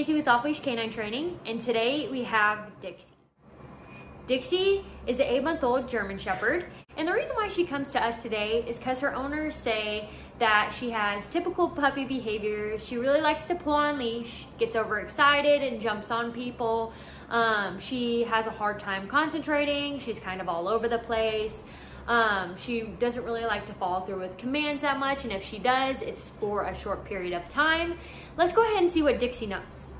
Kasey with Off Leash Canine Training, and today we have Dixie. Dixie is an eight month old German Shepherd, and the reason why she comes to us today is because her owners say that she has typical puppy behaviors. She really likes to pull on leash, gets overexcited and jumps on people. Um, she has a hard time concentrating. She's kind of all over the place. Um, she doesn't really like to follow through with commands that much, and if she does, it's for a short period of time. Let's go ahead and see what Dixie knows.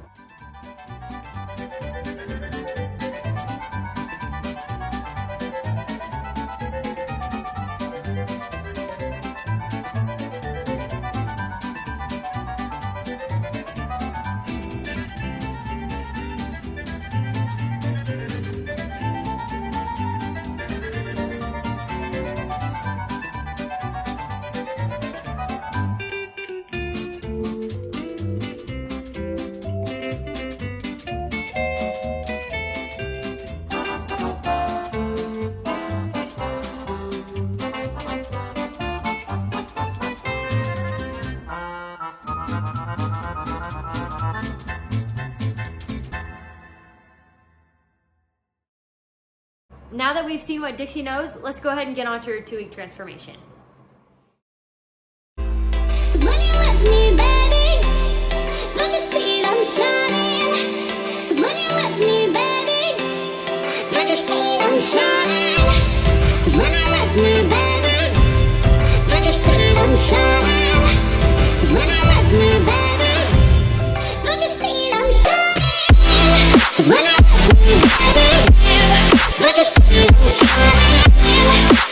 Now that we've seen what Dixie knows, let's go ahead and get on to her two-week transformation.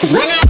Cause when you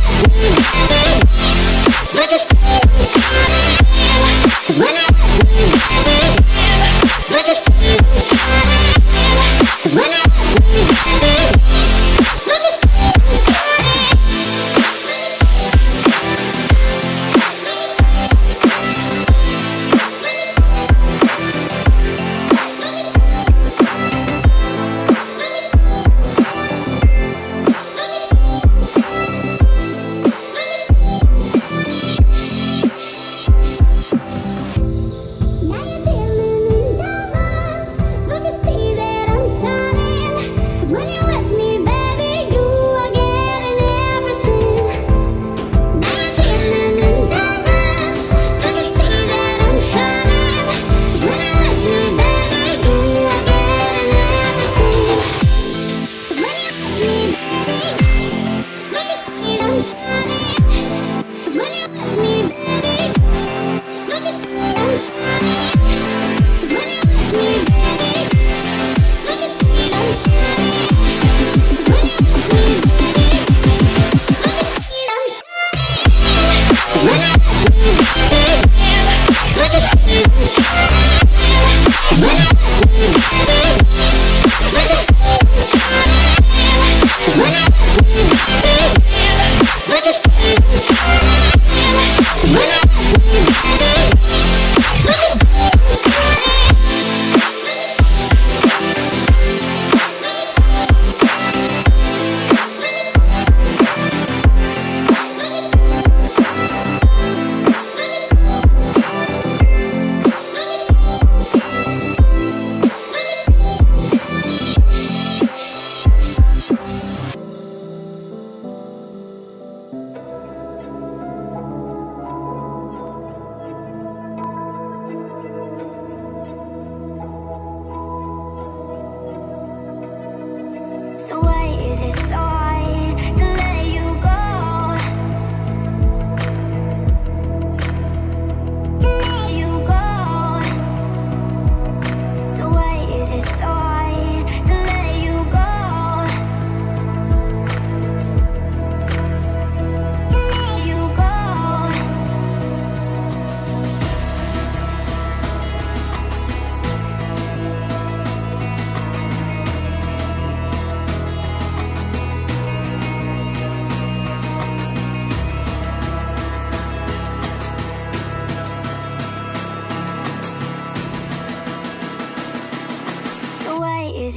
is it so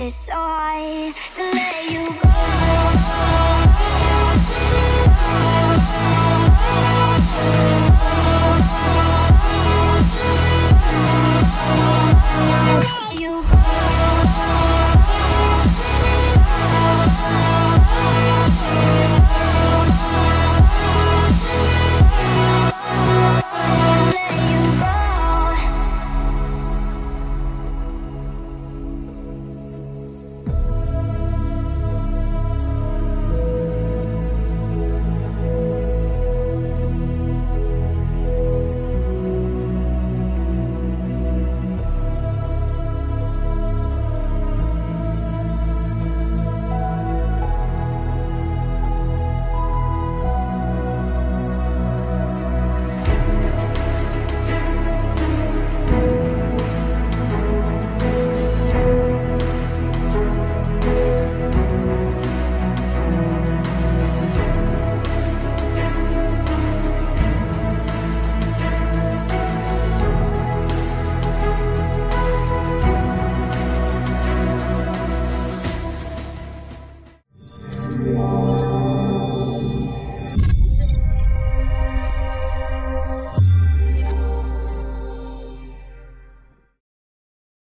it's hard to let you go. Lord.